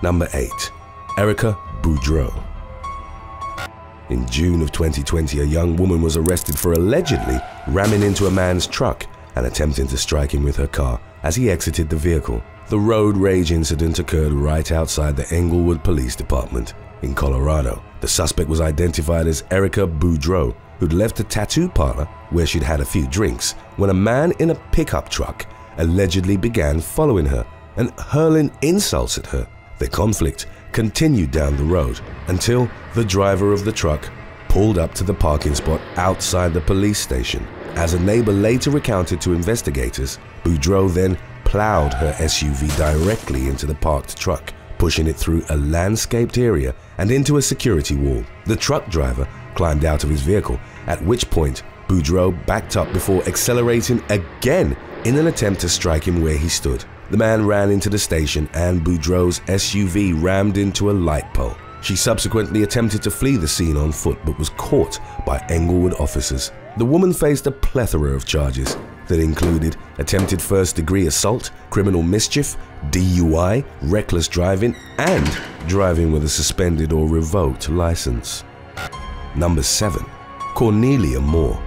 Number 8. Erica Boudreau. In June of 2020, a young woman was arrested for allegedly ramming into a man's truck and attempting to strike him with her car as he exited the vehicle. The road rage incident occurred right outside the Englewood Police Department in Colorado. The suspect was identified as Erica Boudreau, who'd left a tattoo parlor where she'd had a few drinks when a man in a pickup truck allegedly began following her and hurling insults at her. The conflict continued down the road until the driver of the truck pulled up to the parking spot outside the police station. As a neighbor later recounted to investigators, Boudreau then plowed her SUV directly into the parked truck, pushing it through a landscaped area and into a security wall. The truck driver climbed out of his vehicle, at which point Boudreau backed up before accelerating again in an attempt to strike him where he stood. The man ran into the station and Boudreau's SUV rammed into a light pole. She subsequently attempted to flee the scene on foot but was caught by Englewood officers. The woman faced a plethora of charges that included attempted first degree assault, criminal mischief, DUI, reckless driving, and driving with a suspended or revoked license. Number 7. Cornelia Moore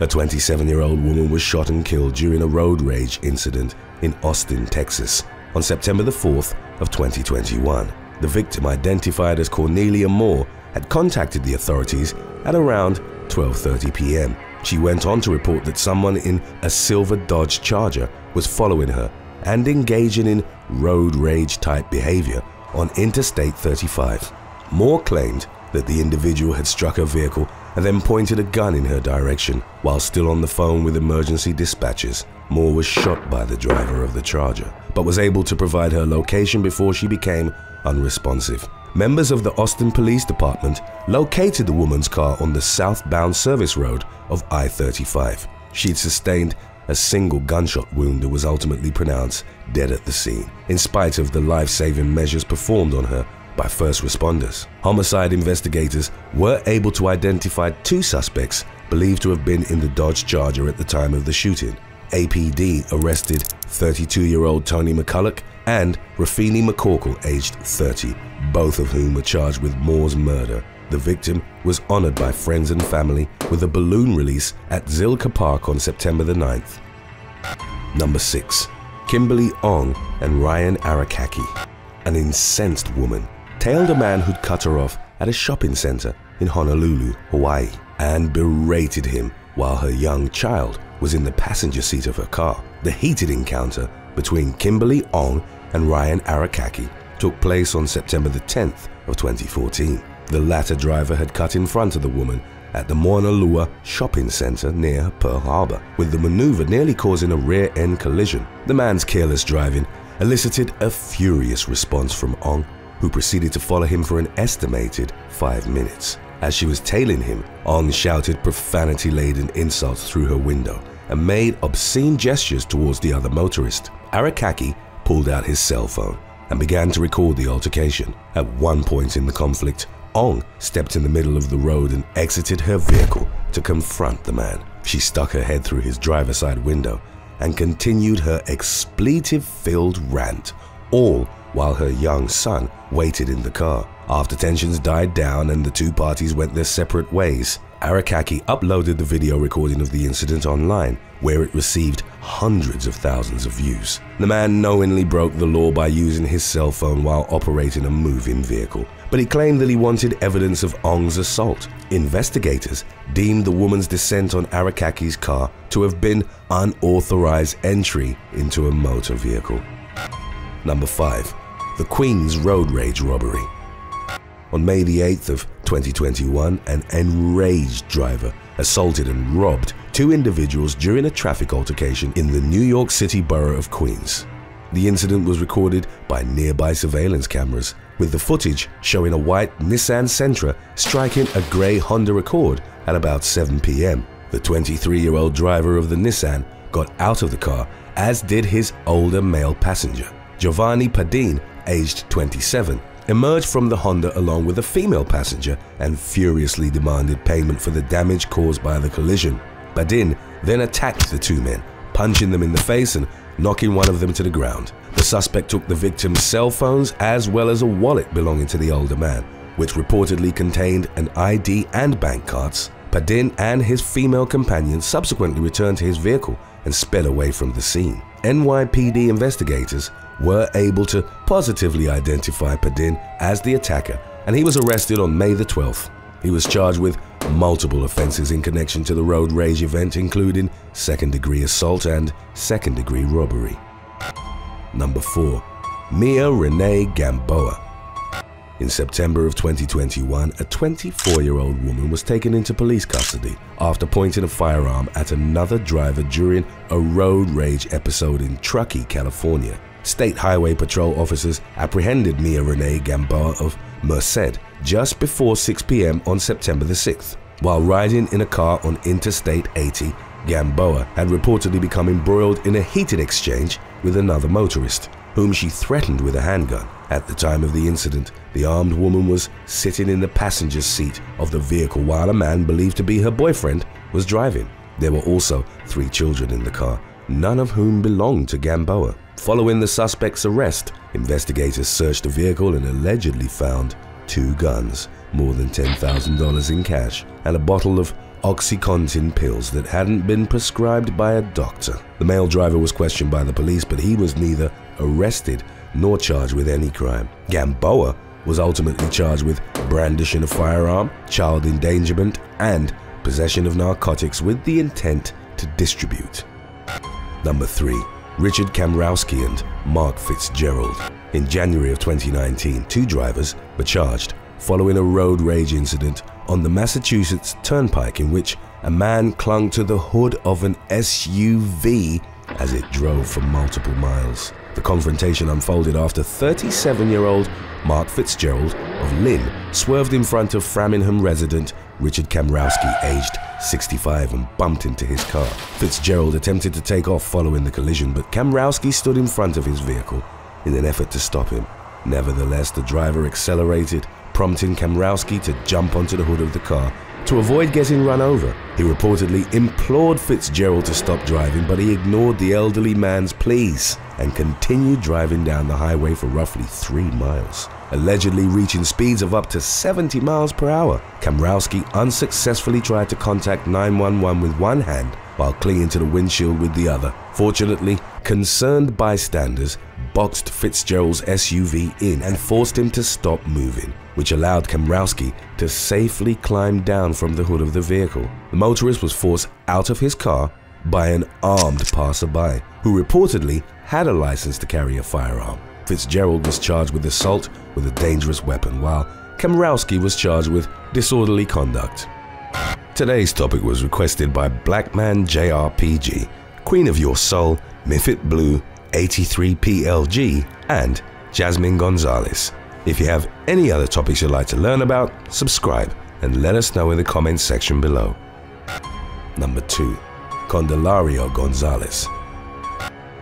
a 27-year-old woman was shot and killed during a road rage incident in Austin, Texas on September the 4th of 2021. The victim, identified as Cornelia Moore, had contacted the authorities at around 12.30 p.m. She went on to report that someone in a silver Dodge Charger was following her and engaging in road rage type behavior on Interstate 35. Moore claimed that the individual had struck her vehicle and then pointed a gun in her direction. While still on the phone with emergency dispatchers, Moore was shot by the driver of the Charger, but was able to provide her location before she became unresponsive. Members of the Austin Police Department located the woman's car on the southbound service road of I-35. She'd sustained a single gunshot wound and was ultimately pronounced dead at the scene, in spite of the life-saving measures performed on her by first responders. Homicide investigators were able to identify two suspects believed to have been in the Dodge Charger at the time of the shooting. APD arrested 32-year-old Tony McCulloch and Rafini McCorkle, aged 30, both of whom were charged with Moore's murder. The victim was honored by friends and family with a balloon release at Zilker Park on September the 9th. Number 6. Kimberly Ong and Ryan Arakaki. An incensed woman tailed a man who'd cut her off at a shopping center in Honolulu, Hawaii, and berated him while her young child was in the passenger seat of her car. The heated encounter between Kimberly Ong and Ryan Arakaki took place on September the 10th of 2014. The latter driver had cut in front of the woman at the Mauna Lua shopping center near Pearl Harbor, with the maneuver nearly causing a rear-end collision. The man's careless driving elicited a furious response from Ong who proceeded to follow him for an estimated five minutes. As she was tailing him, Ong shouted profanity-laden insults through her window and made obscene gestures towards the other motorist. Arakaki pulled out his cell phone and began to record the altercation. At one point in the conflict, Ong stepped in the middle of the road and exited her vehicle to confront the man. She stuck her head through his driver's side window and continued her expletive-filled rant, all while her young son waited in the car. After tensions died down and the two parties went their separate ways, Arakaki uploaded the video recording of the incident online, where it received hundreds of thousands of views. The man knowingly broke the law by using his cell phone while operating a moving vehicle, but he claimed that he wanted evidence of Ong's assault. Investigators deemed the woman's descent on Arakaki's car to have been unauthorized entry into a motor vehicle. Number 5 the Queens road rage robbery. On May the 8th of 2021, an enraged driver assaulted and robbed two individuals during a traffic altercation in the New York City borough of Queens. The incident was recorded by nearby surveillance cameras, with the footage showing a white Nissan Sentra striking a grey Honda Accord at about 7 p.m. The 23-year-old driver of the Nissan got out of the car, as did his older male passenger. Giovanni Padin aged 27, emerged from the Honda along with a female passenger and furiously demanded payment for the damage caused by the collision. Padin then attacked the two men, punching them in the face and knocking one of them to the ground. The suspect took the victim's cell phones as well as a wallet belonging to the older man, which reportedly contained an ID and bank cards. Padin and his female companion subsequently returned to his vehicle and sped away from the scene. NYPD investigators were able to positively identify Padin as the attacker and he was arrested on May the 12th. He was charged with multiple offenses in connection to the road rage event including second degree assault and second degree robbery. Number 4. Mia Renee Gamboa in September of 2021, a 24-year-old woman was taken into police custody after pointing a firearm at another driver during a road rage episode in Truckee, California. State Highway Patrol officers apprehended Mia Renee Gamboa of Merced just before 6 p.m. on September the 6th. While riding in a car on Interstate 80, Gamboa had reportedly become embroiled in a heated exchange with another motorist, whom she threatened with a handgun. At the time of the incident, the armed woman was sitting in the passenger seat of the vehicle while a man believed to be her boyfriend was driving. There were also three children in the car, none of whom belonged to Gamboa. Following the suspect's arrest, investigators searched the vehicle and allegedly found two guns, more than $10,000 in cash, and a bottle of OxyContin pills that hadn't been prescribed by a doctor. The male driver was questioned by the police, but he was neither arrested nor charged with any crime. Gamboa was ultimately charged with brandishing a firearm, child endangerment, and possession of narcotics with the intent to distribute. Number 3. Richard Kamrowski and Mark Fitzgerald. In January of 2019, two drivers were charged following a road rage incident on the Massachusetts Turnpike in which a man clung to the hood of an SUV as it drove for multiple miles. The confrontation unfolded after 37-year-old Mark Fitzgerald of Lynn swerved in front of Framingham resident Richard Kamrowski, aged 65, and bumped into his car. Fitzgerald attempted to take off following the collision, but Kamrowski stood in front of his vehicle in an effort to stop him. Nevertheless, the driver accelerated, prompting Kamrowski to jump onto the hood of the car to avoid getting run over. He reportedly implored Fitzgerald to stop driving, but he ignored the elderly man's pleas and continued driving down the highway for roughly three miles. Allegedly reaching speeds of up to 70 miles per hour, Kamrowski unsuccessfully tried to contact 911 with one hand while clinging to the windshield with the other. Fortunately, concerned bystanders boxed Fitzgerald's SUV in and forced him to stop moving, which allowed Kamrowski to safely climb down from the hood of the vehicle. The motorist was forced out of his car by an armed passerby, who reportedly had a license to carry a firearm. Fitzgerald was charged with assault with a dangerous weapon, while Kamrowski was charged with disorderly conduct. Today's topic was requested by Blackman JRPG, Queen of Your Soul, Mifit Blue, 83PLG, and Jasmine Gonzalez. If you have any other topics you'd like to learn about, subscribe and let us know in the comments section below. Number 2. Candelario Gonzalez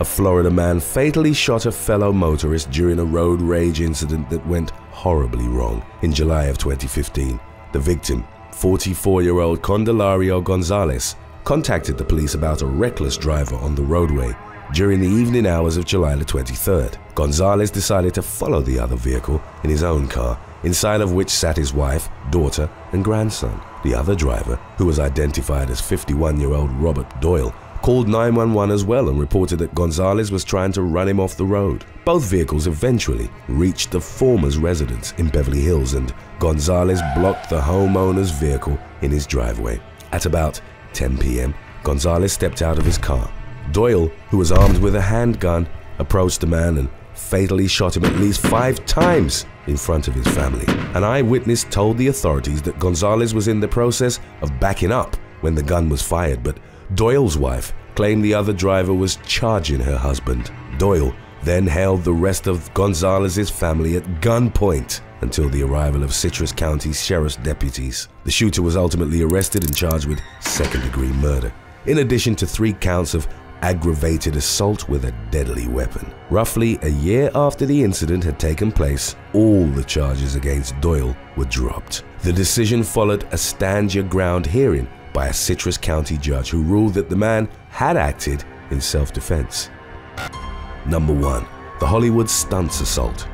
a Florida man fatally shot a fellow motorist during a road rage incident that went horribly wrong in July of 2015. The victim, 44-year-old Candelario Gonzalez, contacted the police about a reckless driver on the roadway during the evening hours of July the 23rd. Gonzalez decided to follow the other vehicle in his own car, inside of which sat his wife, daughter, and grandson. The other driver, who was identified as 51-year-old Robert Doyle, called 911 as well and reported that Gonzalez was trying to run him off the road. Both vehicles eventually reached the former's residence in Beverly Hills and Gonzalez blocked the homeowner's vehicle in his driveway. At about 10 p.m., Gonzalez stepped out of his car. Doyle, who was armed with a handgun, approached the man and fatally shot him at least five times in front of his family. An eyewitness told the authorities that Gonzalez was in the process of backing up when the gun was fired, but Doyle's wife claimed the other driver was charging her husband. Doyle then held the rest of Gonzalez's family at gunpoint until the arrival of Citrus County Sheriff's deputies. The shooter was ultimately arrested and charged with second-degree murder, in addition to three counts of aggravated assault with a deadly weapon. Roughly a year after the incident had taken place, all the charges against Doyle were dropped. The decision followed a stand your ground hearing by a Citrus County judge who ruled that the man had acted in self-defense. Number 1. The Hollywood Stuntz Assault.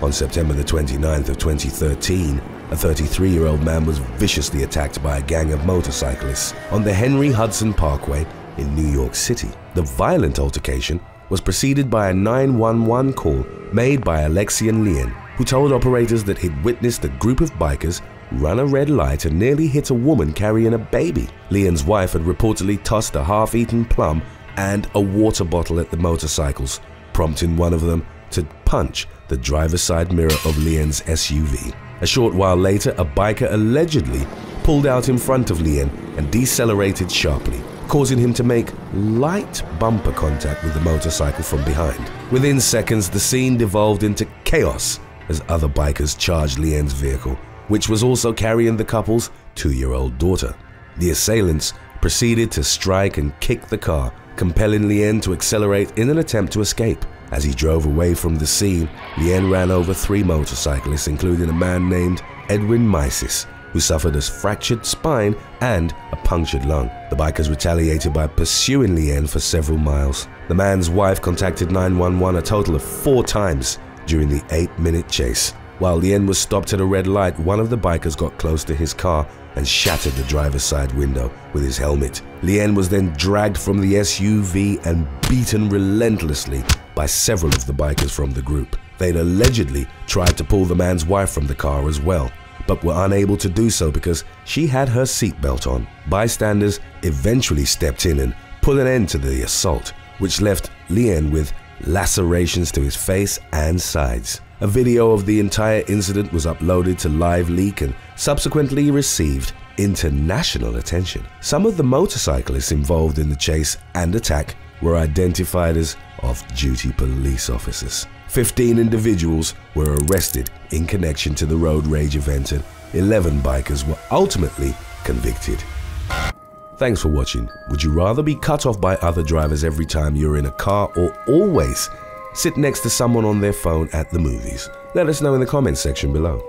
On September the 29th of 2013, a 33-year-old man was viciously attacked by a gang of motorcyclists on the Henry Hudson Parkway in New York City. The violent altercation was preceded by a 911 call made by Alexian Lien, who told operators that he'd witnessed a group of bikers run a red light and nearly hit a woman carrying a baby. Lien's wife had reportedly tossed a half-eaten plum and a water bottle at the motorcycles, prompting one of them to punch the driver's side mirror of Lien's SUV. A short while later, a biker allegedly pulled out in front of Lien and decelerated sharply, causing him to make light bumper contact with the motorcycle from behind. Within seconds, the scene devolved into chaos as other bikers charged Lien's vehicle, which was also carrying the couple's two-year-old daughter. The assailants proceeded to strike and kick the car, compelling Lien to accelerate in an attempt to escape. As he drove away from the scene, Lien ran over three motorcyclists, including a man named Edwin Mieses, who suffered a fractured spine and a punctured lung. The bikers retaliated by pursuing Lien for several miles. The man's wife contacted 911 a total of four times during the eight-minute chase. While Lien was stopped at a red light, one of the bikers got close to his car and shattered the driver's side window with his helmet. Lien was then dragged from the SUV and beaten relentlessly by several of the bikers from the group. They'd allegedly tried to pull the man's wife from the car as well, but were unable to do so because she had her seatbelt on. Bystanders eventually stepped in and put an end to the assault, which left Lien with lacerations to his face and sides. A video of the entire incident was uploaded to LiveLeak and subsequently received international attention. Some of the motorcyclists involved in the chase and attack were identified as off-duty police officers. 15 individuals were arrested in connection to the road rage event and 11 bikers were ultimately convicted. Thanks for watching. Would you rather be cut off by other drivers every time you're in a car or always sit next to someone on their phone at the movies? Let us know in the comments section below.